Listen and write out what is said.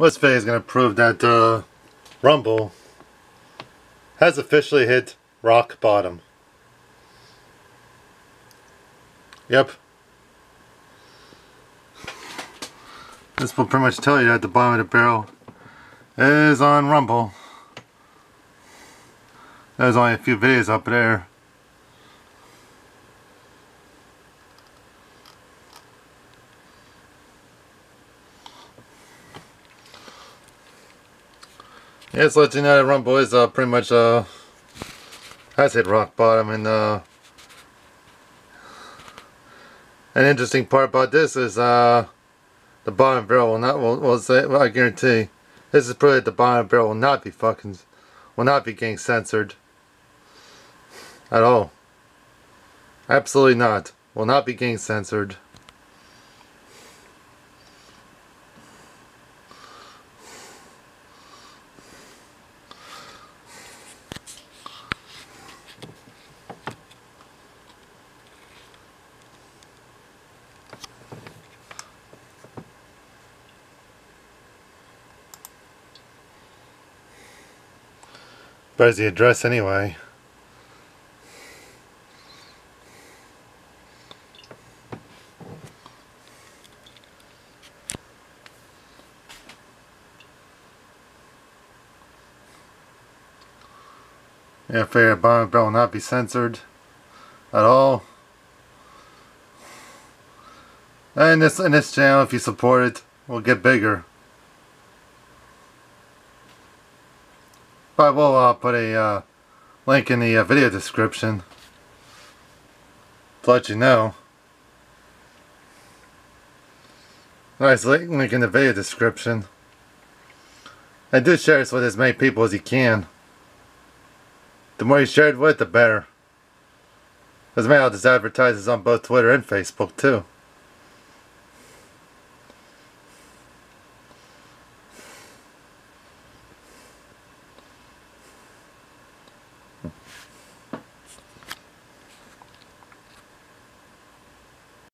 This video is going to prove that uh, Rumble has officially hit rock bottom. Yep. This will pretty much tell you that the bottom of the barrel is on Rumble. There's only a few videos up there. Yeah, just let you know Rumble is uh, pretty much uh, has hit rock bottom and uh, an interesting part about this is uh, the bottom barrel will not will, will say well, I guarantee this is probably the bottom barrel will not be fucking will not be getting censored at all. Absolutely not. Will not be getting censored. There's the address anyway. Yeah, fair bill will not be censored at all. And this in this channel, if you support it, will get bigger. But we'll uh, put a uh, link in the uh, video description to let you know. Nice link in the video description. And do share this with as many people as you can. The more you share it with, the better. As a matter, I'll just on both Twitter and Facebook too.